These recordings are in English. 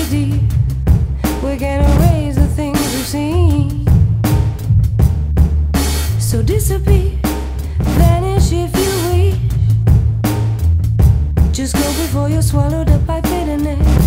it's a pity, dear. We can't erase the things we've seen. So disappear, vanish if you wish. Just go before you're swallowed up by bitterness.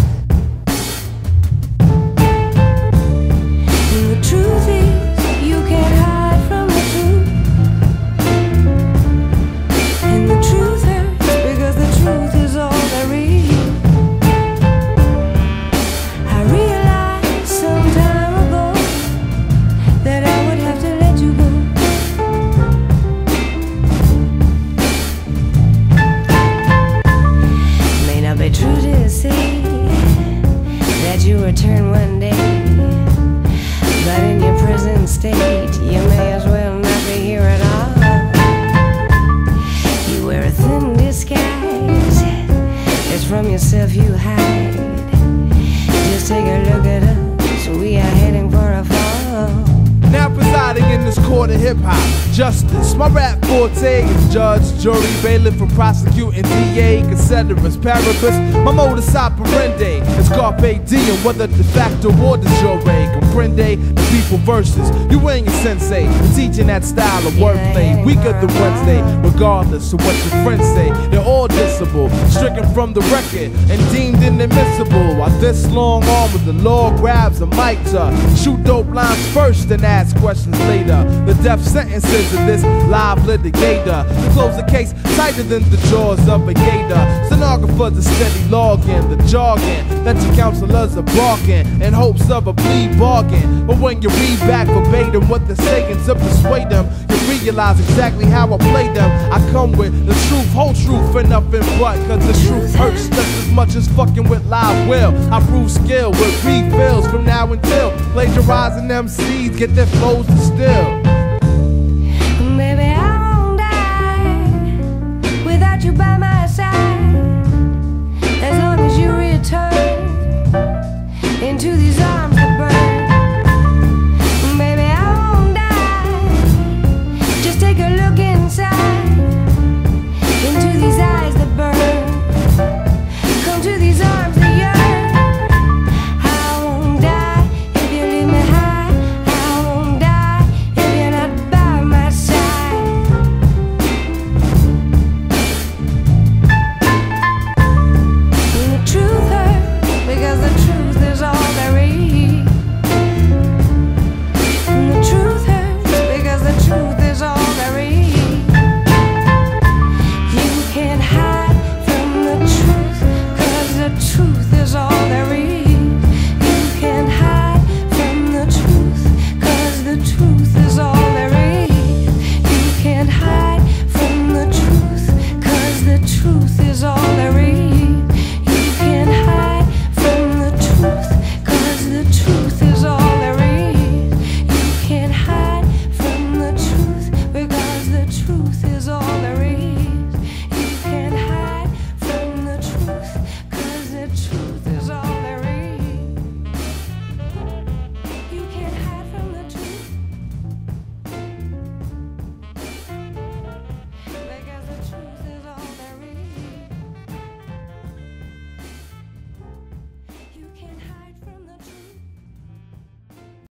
In this court of hip hop, justice. My rap forte is judge, jury, bailiff, from prosecuting DA, considerus, paribus. My modus operandi is carpe diem, whether de facto or de jure. Comprende the people versus you ain't your sensei. Teaching that style of wordplay, weaker than Wednesday, regardless of what your friends say. They're all dissable, stricken from the record and deemed inadmissible. While this long arm of the law grabs a mic to shoot dope lines first and ask questions later. The death sentences of this live litigator. To close the case tighter than the jaws of a gator. Stenographers are steady logging the jargon that your counselors are barking in hopes of a plea bargain. But when you read back verbatim what they're saying to persuade them, you realize exactly how I play them. I come with the truth, whole truth, and nothing but. Cause the truth hurts just as much as fucking with live will. I prove skill with refills from now until plagiarizing MCs get their flows distilled. Baby,